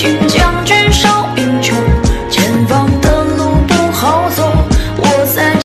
请将军